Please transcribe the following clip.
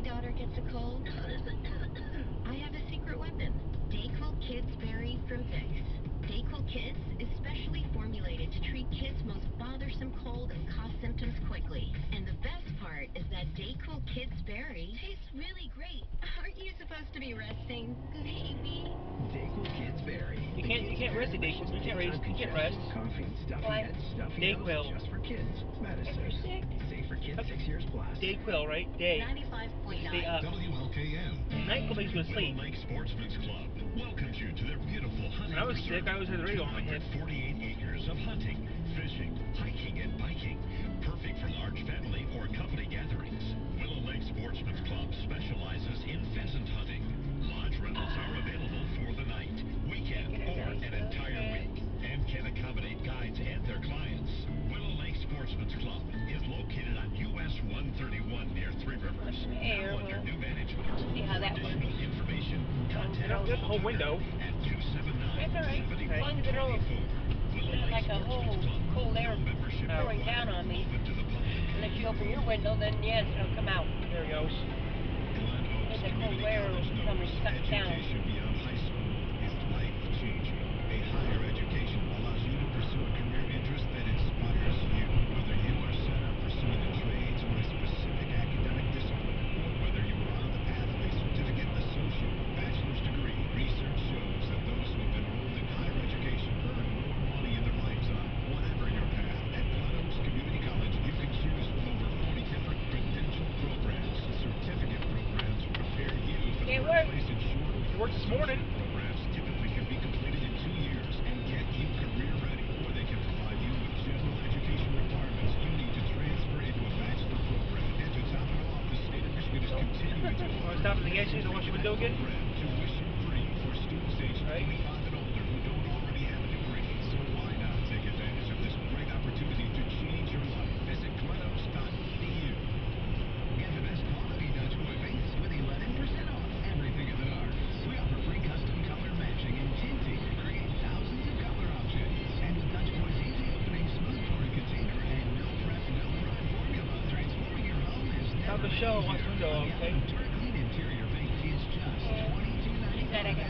my daughter gets a cold, I have a secret weapon. Dayquil Kids Berry from Vicks. Dayquil Kids is specially formulated to treat kids' most bothersome cold and cough symptoms quickly. And the best part is that Dayquil Kids Berry tastes really great. Aren't you supposed to be resting, baby? Can't you can't rest at Dayquil. You can't rest. You can't rest. Coffee, stuffy Why? head, stuffy Dayquil. just for kids. Medicine. If you're sick. Safe for kids six years plus. Dayquil, right? Day. 95.9. Stay up. WLKM. Nightquil makes you sleep. Lake Sportsman's Club welcomes you to their beautiful hunting When I was sick, I always had the radio on my head. 148 acres of hunting, the whole window. It's all right. As long as it don't It's like a whole cold air pouring down on me. Unless you open your window, then yes, it'll come out. There it goes. It's a cold air coming sucked down. Education beyond Can't work. workplace It worked this morning. Programs typically can be completed in two years and get you career ready, or they can provide you with general education requirements you need to transfer into a bachelor program. And to top it off, the state of Michigan is continuing to to stop the gas station and wash your window again? the show. Watch window, okay? Turkey interior paint is just $22.99.